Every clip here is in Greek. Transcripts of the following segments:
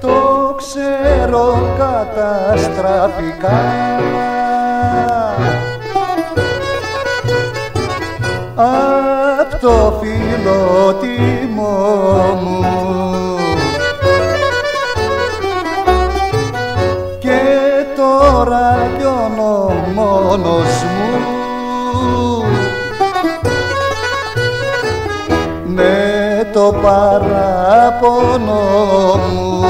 Το ξέρω καταστραφικά. Απ' το φιλότιμό τώρα λιώνω μόνος μου. Με το παράπονο μου.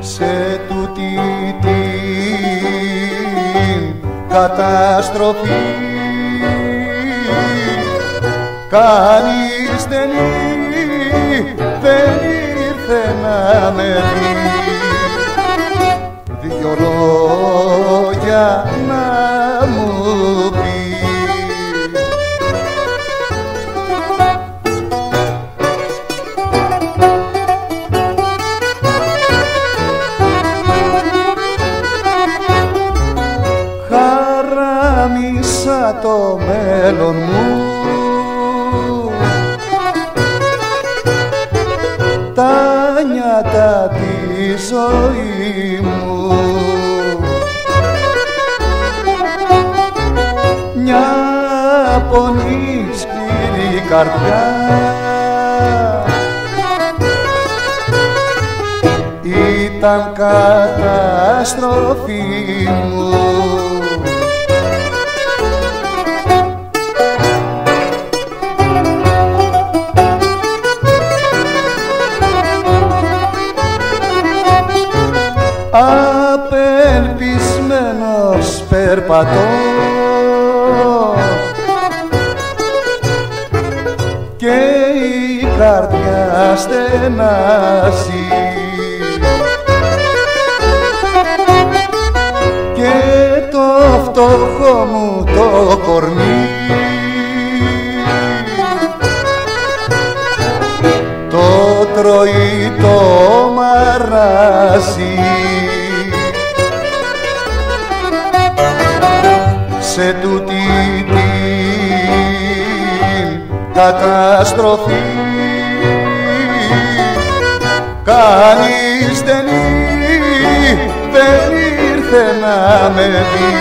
Σε τούτη την καταστροφή κανείς δεν, ή- δεν ήρθε να με δει δυο λόγια να μου πεις. Χαράμισα το μέλλον μου ζωή μου. Μια πονή σκληρή καρδιά. Ήταν καταστροφή μου απελπισμένος περπατώ και η καρδιά στενάζει. Και το φτωχό μου το κορμί. Το τρώει το μαράζι σε τούτη την καταστροφή. Κανείς δεν, ή- δεν ήρθε να με δει